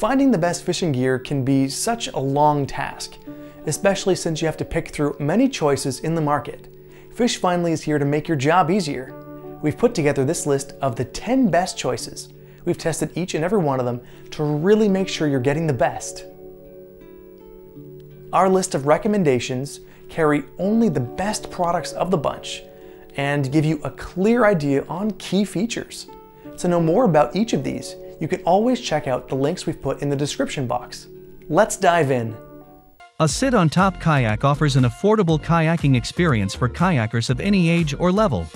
Finding the best fishing gear can be such a long task, especially since you have to pick through many choices in the market. FishFindly is here to make your job easier. We've put together this list of the 10 best choices. We've tested each and every one of them to really make sure you're getting the best. Our list of recommendations carry only the best products of the bunch and give you a clear idea on key features. To know more about each of these, you can always check out the links we've put in the description box. Let's dive in. A Sit on Top kayak offers an affordable kayaking experience for kayakers of any age or level.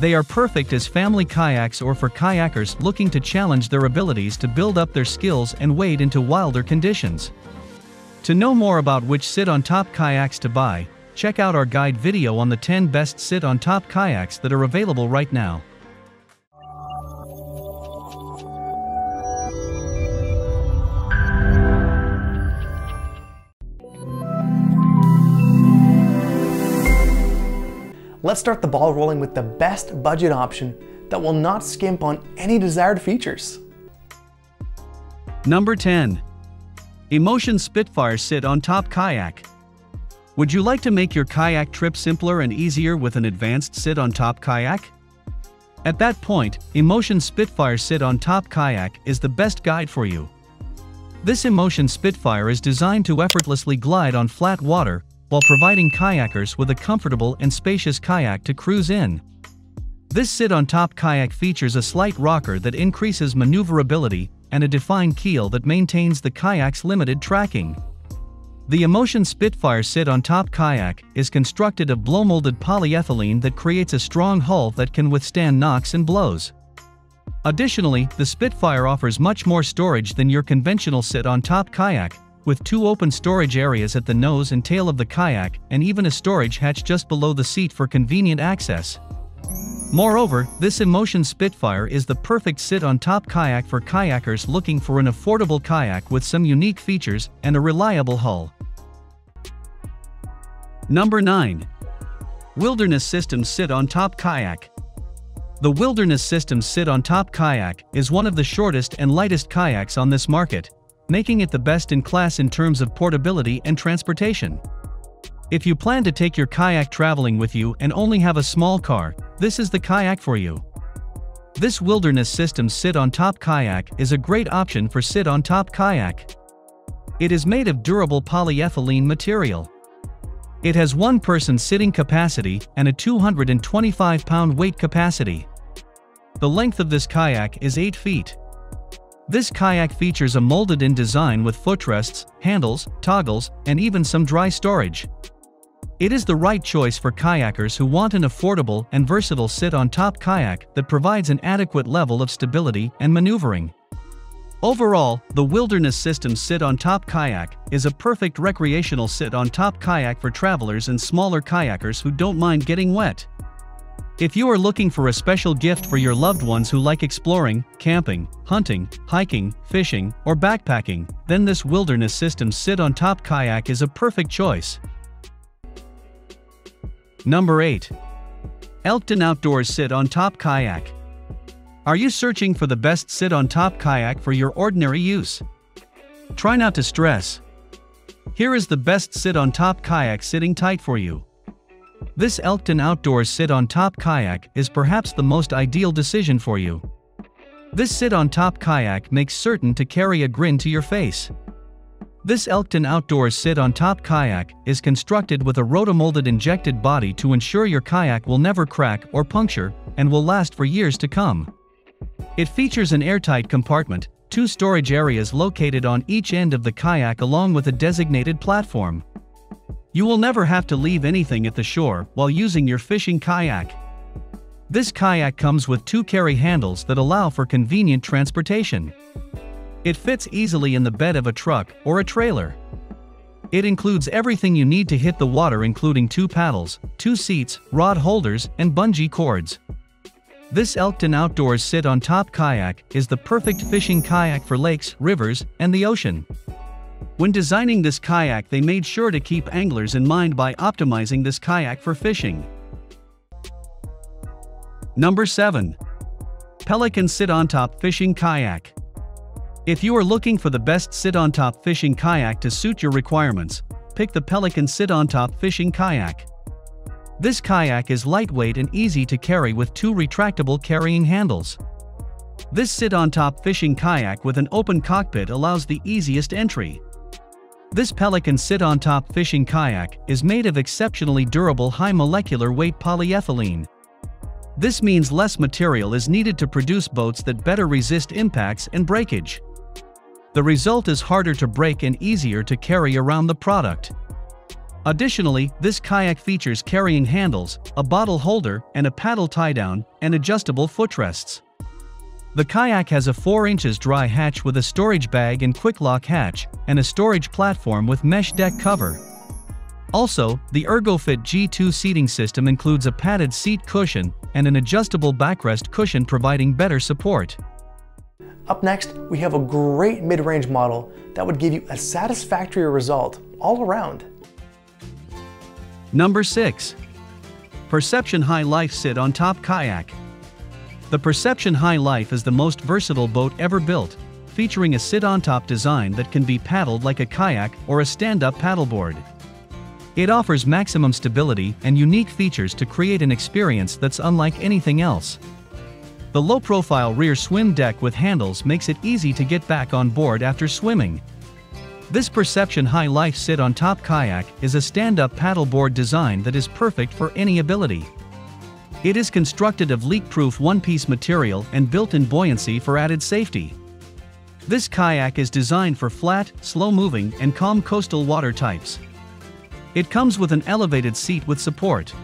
They are perfect as family kayaks or for kayakers looking to challenge their abilities to build up their skills and wade into wilder conditions. To know more about which sit on top kayaks to buy, check out our guide video on the 10 best sit on top kayaks that are available right now. Let's start the ball rolling with the best budget option that will not skimp on any desired features. Number 10. Emotion Spitfire Sit on Top Kayak. Would you like to make your kayak trip simpler and easier with an advanced sit on top kayak? At that point, Emotion Spitfire Sit on Top Kayak is the best guide for you. This Emotion Spitfire is designed to effortlessly glide on flat water while providing kayakers with a comfortable and spacious kayak to cruise in. This sit-on-top kayak features a slight rocker that increases maneuverability and a defined keel that maintains the kayak's limited tracking. The Emotion Spitfire sit-on-top kayak is constructed of blow-molded polyethylene that creates a strong hull that can withstand knocks and blows. Additionally, the Spitfire offers much more storage than your conventional sit-on-top kayak, with two open storage areas at the nose and tail of the kayak and even a storage hatch just below the seat for convenient access. Moreover, this Emotion Spitfire is the perfect sit-on-top kayak for kayakers looking for an affordable kayak with some unique features and a reliable hull. Number 9. Wilderness Systems Sit-on-Top Kayak The Wilderness Systems Sit-on-Top Kayak is one of the shortest and lightest kayaks on this market, making it the best in class in terms of portability and transportation. If you plan to take your kayak traveling with you and only have a small car, this is the kayak for you. This Wilderness System Sit on Top kayak is a great option for sit on top kayak. It is made of durable polyethylene material. It has one person sitting capacity and a 225 pound weight capacity. The length of this kayak is 8 feet. This kayak features a molded-in design with footrests, handles, toggles, and even some dry storage. It is the right choice for kayakers who want an affordable and versatile sit-on-top kayak that provides an adequate level of stability and maneuvering. Overall, the Wilderness System sit-on-top kayak is a perfect recreational sit-on-top kayak for travelers and smaller kayakers who don't mind getting wet. If you are looking for a special gift for your loved ones who like exploring, camping, hunting, hiking, fishing, or backpacking, then this Wilderness Systems Sit on Top kayak is a perfect choice. Number 8. Elkton Outdoors Sit on Top Kayak. Are you searching for the best sit on top kayak for your ordinary use? Try not to stress. Here is the best sit on top kayak sitting tight for you. This Elkton Outdoors sit-on-top kayak is perhaps the most ideal decision for you. This sit-on-top kayak makes certain to carry a grin to your face. This Elkton Outdoors sit-on-top kayak is constructed with a rotomolded injected body to ensure your kayak will never crack or puncture and will last for years to come. It features an airtight compartment, two storage areas located on each end of the kayak along with a designated platform. You will never have to leave anything at the shore while using your fishing kayak. This kayak comes with two carry handles that allow for convenient transportation. It fits easily in the bed of a truck or a trailer. It includes everything you need to hit the water including two paddles, two seats, rod holders, and bungee cords. This Elkton Outdoors sit-on-top kayak is the perfect fishing kayak for lakes, rivers, and the ocean. When designing this kayak they made sure to keep anglers in mind by optimizing this kayak for fishing. Number 7. Pelican Sit-On Top Fishing Kayak If you are looking for the best sit-on-top fishing kayak to suit your requirements, pick the Pelican Sit-on-top Fishing Kayak. This kayak is lightweight and easy to carry with two retractable carrying handles. This sit-on-top fishing kayak with an open cockpit allows the easiest entry. This Pelican sit-on-top fishing kayak is made of exceptionally durable high molecular weight polyethylene. This means less material is needed to produce boats that better resist impacts and breakage. The result is harder to break and easier to carry around the product. Additionally, this kayak features carrying handles, a bottle holder, and a paddle tie-down, and adjustable footrests. The kayak has a 4 inches dry hatch with a storage bag and quick lock hatch, and a storage platform with mesh deck cover. Also, the ErgoFit G2 seating system includes a padded seat cushion and an adjustable backrest cushion providing better support. Up next, we have a great mid-range model that would give you a satisfactory result all around. Number 6. Perception Hi Life Sit on Top Kayak. The Perception Hi Life is the most versatile boat ever built, featuring a sit-on-top design that can be paddled like a kayak or a stand-up paddleboard. It offers maximum stability and unique features to create an experience that's unlike anything else. The low-profile rear swim deck with handles makes it easy to get back on board after swimming. This Perception Hi Life Sit on Top kayak is a stand-up paddleboard design that is perfect for any ability. It is constructed of leak-proof one-piece material and built-in buoyancy for added safety. This kayak is designed for flat, slow-moving, and calm coastal water types. It comes with an elevated seat with support.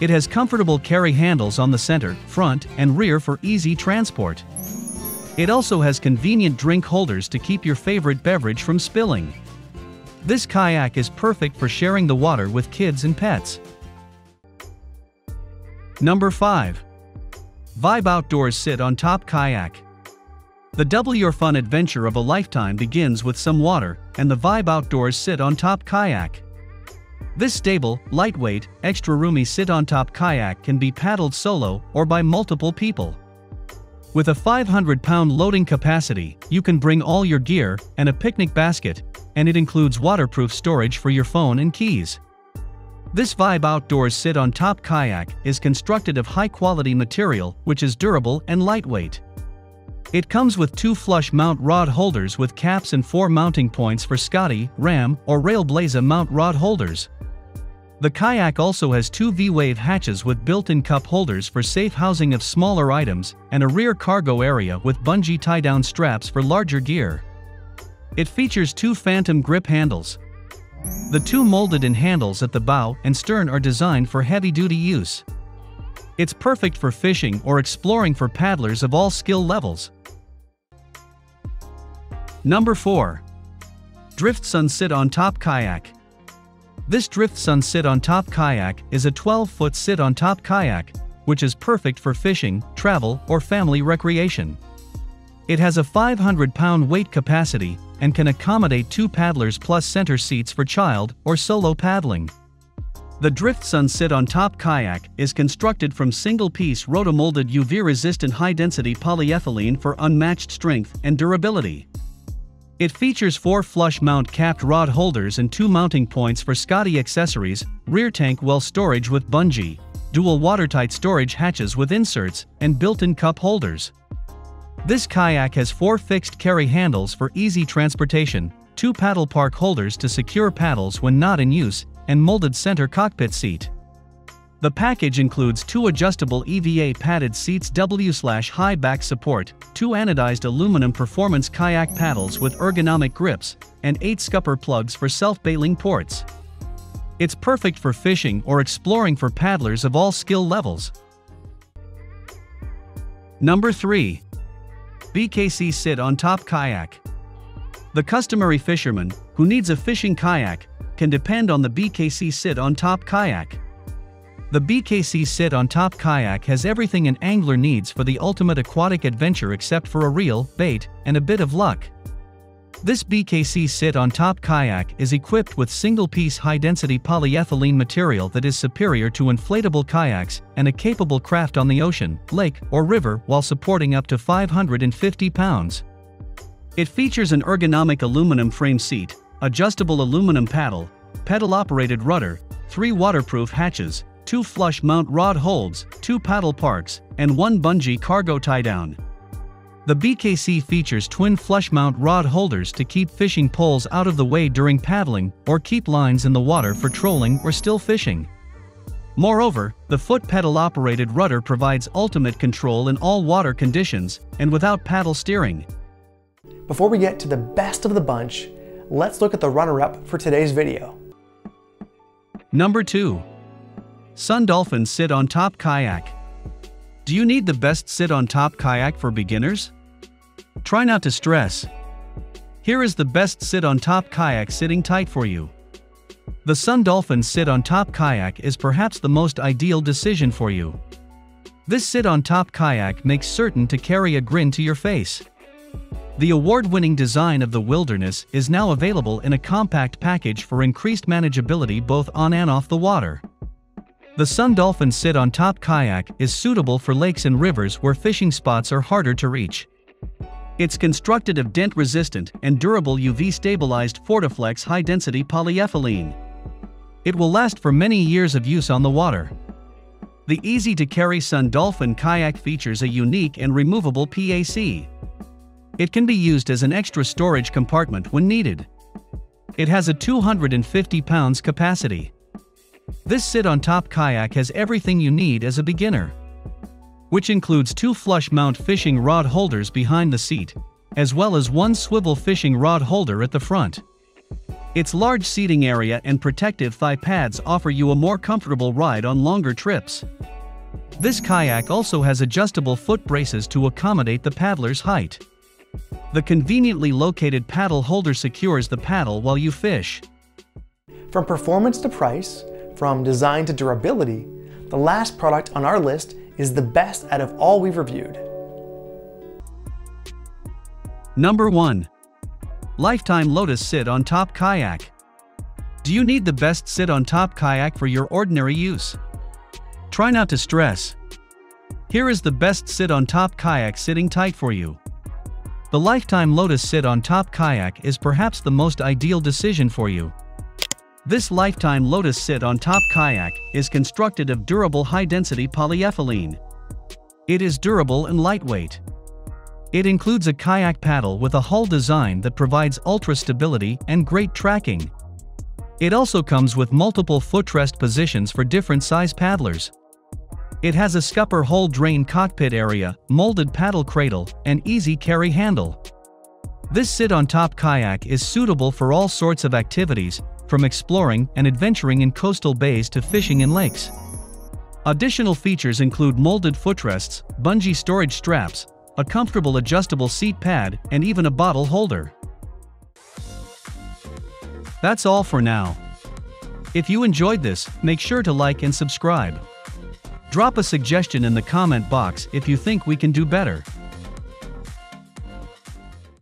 It has comfortable carry handles on the center, front, and rear for easy transport. It also has convenient drink holders to keep your favorite beverage from spilling. This kayak is perfect for sharing the water with kids and pets. Number 5. Vibe Outdoors Sit on Top Kayak. The double your fun adventure of a lifetime begins with some water, and the Vibe Outdoors Sit on Top Kayak. This stable, lightweight, extra roomy sit-on-top kayak can be paddled solo or by multiple people. With a 500-pound loading capacity, you can bring all your gear and a picnic basket, and it includes waterproof storage for your phone and keys. This Vibe Outdoors sit-on-top kayak is constructed of high-quality material which is durable and lightweight. It comes with two flush mount rod holders with caps and four mounting points for Scotty, Ram, or Railblaza mount rod holders. The kayak also has two V-Wave hatches with built-in cup holders for safe housing of smaller items and a rear cargo area with bungee tie-down straps for larger gear. It features two phantom grip handles. The two molded-in handles at the bow and stern are designed for heavy-duty use. It's perfect for fishing or exploring for paddlers of all skill levels. Number 4. Driftsun Sit on Top Kayak. This Driftsun Sit on Top kayak is a 12-foot sit-on-top kayak, which is perfect for fishing, travel, or family recreation. It has a 500-pound weight capacity and can accommodate two paddlers plus center seats for child or solo paddling. The Driftsun Sit on Top kayak is constructed from single-piece rotomolded UV-resistant high-density polyethylene for unmatched strength and durability. It features four flush mount capped rod holders and two mounting points for Scotty accessories, rear tank well storage with bungee, dual watertight storage hatches with inserts, and built-in cup holders. This kayak has four fixed carry handles for easy transportation, two paddle park holders to secure paddles when not in use, and molded center cockpit seat. The package includes two adjustable EVA padded seats W-high back support, two anodized aluminum performance kayak paddles with ergonomic grips, and eight scupper plugs for self-bailing ports. It's perfect for fishing or exploring for paddlers of all skill levels. Number 3. BKC Sit on Top Kayak. The customary fisherman, who needs a fishing kayak, can depend on the BKC Sit on Top Kayak. The BKC Sit on Top kayak has everything an angler needs for the ultimate aquatic adventure except for a reel, bait, and a bit of luck. This BKC Sit on Top kayak is equipped with single-piece high-density polyethylene material that is superior to inflatable kayaks and a capable craft on the ocean, lake, or river while supporting up to 550 pounds. It features an ergonomic aluminum frame seat, adjustable aluminum paddle, pedal-operated rudder, three waterproof hatches, two flush mount rod holds, two paddle parks, and one bungee cargo tie-down. The BKC features twin flush mount rod holders to keep fishing poles out of the way during paddling or keep lines in the water for trolling or still fishing. Moreover, the foot pedal operated rudder provides ultimate control in all water conditions and without paddle steering. Before we get to the best of the bunch, let's look at the runner-up for today's video. Number 2. Sun Dolphin Sit on Top Kayak. Do you need the best sit on top kayak for beginners? Try not to stress. Here is the best sit on top kayak sitting tight for you. The Sun Dolphin Sit on Top Kayak is perhaps the most ideal decision for you. This sit on top kayak makes certain to carry a grin to your face. The award-winning design of the Wilderness is now available in a compact package for increased manageability both on and off the water. The Sun Dolphin Sit on Top kayak is suitable for lakes and rivers where fishing spots are harder to reach. It's constructed of dent-resistant and durable UV-stabilized Fortiflex high-density polyethylene. It will last for many years of use on the water. The easy-to-carry Sun Dolphin kayak features a unique and removable PAC. It can be used as an extra storage compartment when needed. It has a 250 pounds capacity. This sit-on-top kayak has everything you need as a beginner. Which includes two flush mount fishing rod holders behind the seat, as well as one swivel fishing rod holder at the front. Its large seating area and protective thigh pads offer you a more comfortable ride on longer trips. This kayak also has adjustable foot braces to accommodate the paddler's height. The conveniently located paddle holder secures the paddle while you fish. From performance to price, from design to durability, the last product on our list is the best out of all we've reviewed. Number 1. Lifetime Lotus Sit on Top Kayak. Do you need the best sit on top kayak for your ordinary use? Try not to stress. Here is the best sit on top kayak sitting tight for you. The Lifetime Lotus Sit on Top Kayak is perhaps the most ideal decision for you. This Lifetime Lotus Sit on Top Kayak is constructed of durable high-density polyethylene. It is durable and lightweight. It includes a kayak paddle with a hull design that provides ultra stability and great tracking. It also comes with multiple footrest positions for different size paddlers. It has a scupper hull drain cockpit area, molded paddle cradle, and easy carry handle. This sit-on-top kayak is suitable for all sorts of activities, from exploring and adventuring in coastal bays to fishing in lakes. Additional features include molded footrests, bungee storage straps, a comfortable adjustable seat pad, and even a bottle holder. That's all for now. If you enjoyed this, make sure to like and subscribe. Drop a suggestion in the comment box if you think we can do better.